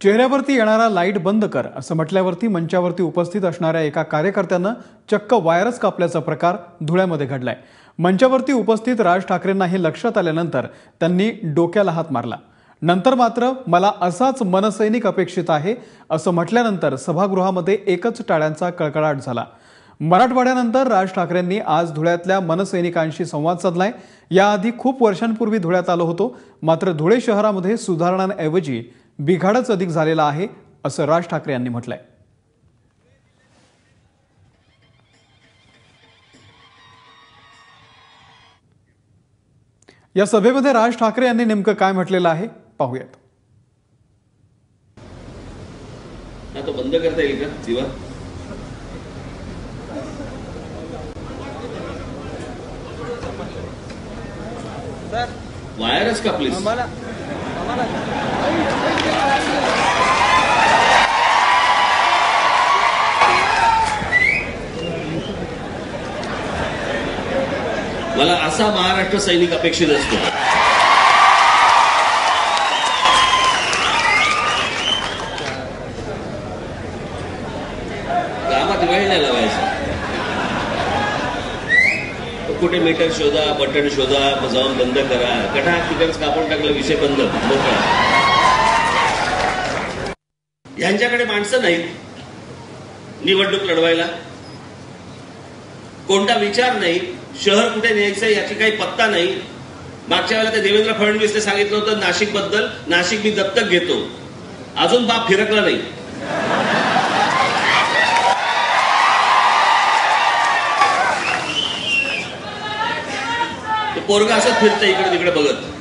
चेहऱ्यावरती येणारा लाइट बंद कर असं म्हटल्यावरती मंचावरती उपस्थित असणाऱ्या एका कार्यकर्त्यानं चक्क वायरच कापल्याचा प्रकार धुळ्यामध्ये घडलाय. मंचावरती उपस्थित राज ठाकरेंना हे लक्षात आल्यानंतर त्यांनी डोक्याला हात मारला. नंतर मात्र मला असाच मनसैनिक अपेक्षित आहे असं म्हटल्यानंतर सभागृहामध्ये एकच टाळ्यांचा कळकळाट झाला. मराठवाड्यानंतर राज ठाकरेंनी आज धुळ्यातल्या मनसैनिकांशी संवाद साधलाय. याआधी खूप वर्षांपूर्वी धुळ्यात आलो होतो मात्र धुळे शहरामध्ये सुधारणांऐवजी बिघाडच अधिक झालेला आहे असं राज ठाकरे यांनी म्हटलंय. या सभेमध्ये राज ठाकरे यांनी नेमकं काय म्हटलेलं आहे पाहूयात. तो बंद करता येईल का दिवा वायरच का प्लीज मला असा महाराष्ट्र सैनिक अपेक्षित असतो. कामात वेळ नाही लावायचा. कुठे मीटर शोधा बटन शोधा मग जाऊन बंद करा. कटा तिकडच कापून टाकलं विषय बंद मोकळा. यांच्याकडे माणसं नाहीत. निवडणूक लढवायला. कोणता विचार नाही. शहर कुठे न्यायचं याची काही पत्ता नाही. मागच्या वेळेला ते देवेंद्र फडणवीसने सांगितलं होतं नाशिकबद्दल नाशिक मी दत्तक घेतो. अजून बाप फिरकला नाही. पोरगा असंच फिरतं इकडे तिकडे बघत.